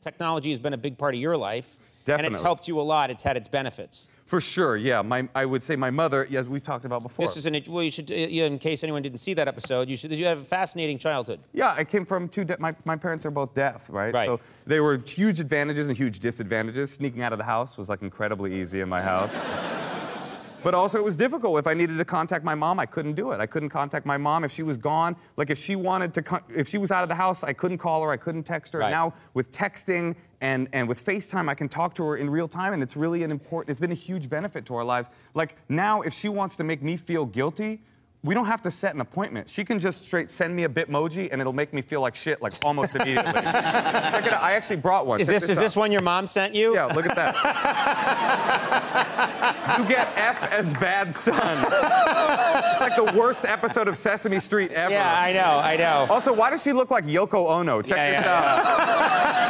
Technology has been a big part of your life. And it's helped you a lot. It's had its benefits. For sure, yeah. My, I would say my mother, yes, we've talked about before. This is an well. You should, uh, in case anyone didn't see that episode, you should. You have a fascinating childhood. Yeah, I came from two. De- my, my parents are both deaf, right? Right. So they were huge advantages and huge disadvantages. Sneaking out of the house was like incredibly easy in my house. but also, it was difficult. If I needed to contact my mom, I couldn't do it. I couldn't contact my mom if she was gone. Like if she wanted to, if she was out of the house, I couldn't call her. I couldn't text her. Right. Now with texting and and with FaceTime, I can talk to her in real time, and it's really an important. It's been a huge benefit to our lives. Like now, if she wants to make me feel guilty. We don't have to set an appointment. She can just straight send me a Bitmoji and it'll make me feel like shit like almost immediately. Check it out. I actually brought one. Is Check this is out. this one your mom sent you? Yeah, look at that. you get F as bad son. it's like the worst episode of Sesame Street ever. Yeah, I know, I know. also, why does she look like Yoko Ono? Check Yeah, this yeah,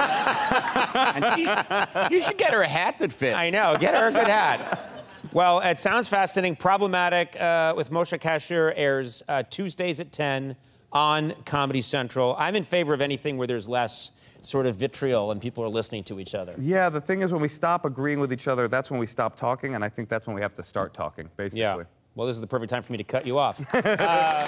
out. And you, should, you should get her a hat that fits. I know. Get her a good hat. Well, it sounds fascinating. Problematic uh, with Moshe Kasher airs uh, Tuesdays at 10 on Comedy Central. I'm in favor of anything where there's less sort of vitriol and people are listening to each other. Yeah, the thing is, when we stop agreeing with each other, that's when we stop talking, and I think that's when we have to start talking, basically. Yeah. Well, this is the perfect time for me to cut you off. Uh,